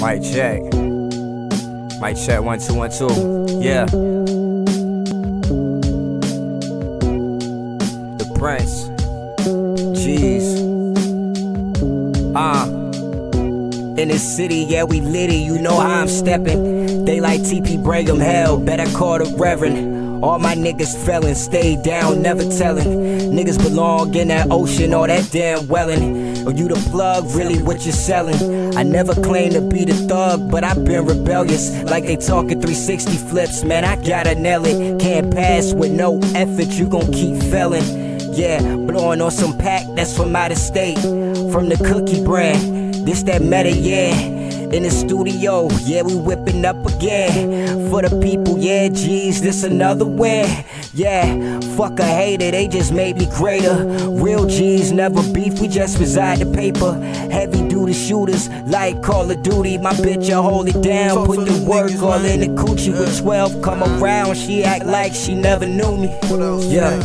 Mic check. Mic check one two one two. Yeah. The Prince. Jeez. Uh. In this city, yeah, we litty, you know how I'm stepping. They like TP Brigham Hell, better call the Reverend. All my niggas felons, stay down, never telling. Niggas belong in that ocean, all that damn welling. Or you the plug, really what you selling? I never claimed to be the thug, but I've been rebellious. Like they talking 360 flips, man, I gotta nail it. Can't pass with no effort, you gon' keep failing. Yeah, blowing on some pack that's from out of state, from the cookie brand. This that meta, yeah. In the studio, yeah, we whipping up again. For the people, yeah, geez, this another win. Yeah, fuck a hater, they just made me greater. Real G's never beef, we just reside the paper. Heavy duty shooters like Call of Duty. My bitch, I hold it down. Put the work all in the coochie with 12. Come around, she act like she never knew me. Yeah.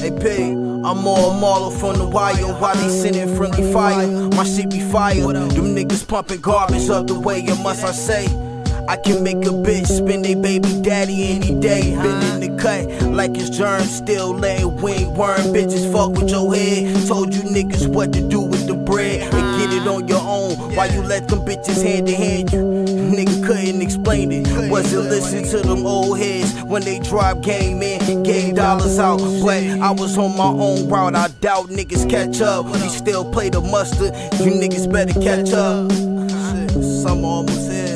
Hey I'm more Marlo from the wire while they sending friendly fire. My shit be fire. Them niggas pumping garbage up the way, and must I say? I can make a bitch spend a baby daddy any day. Been in the cut like it's germs, still laying wing worm. Bitches fuck with your head. Told you niggas what to do with the bread and get it on your own. While you let them bitches hand to hand you. Nigga couldn't explain it. Wasn't listening to them old heads when they drop game in, gave dollars out. But I was on my own route. I doubt niggas catch up. We still play the mustard. You niggas better catch up. Some almost here.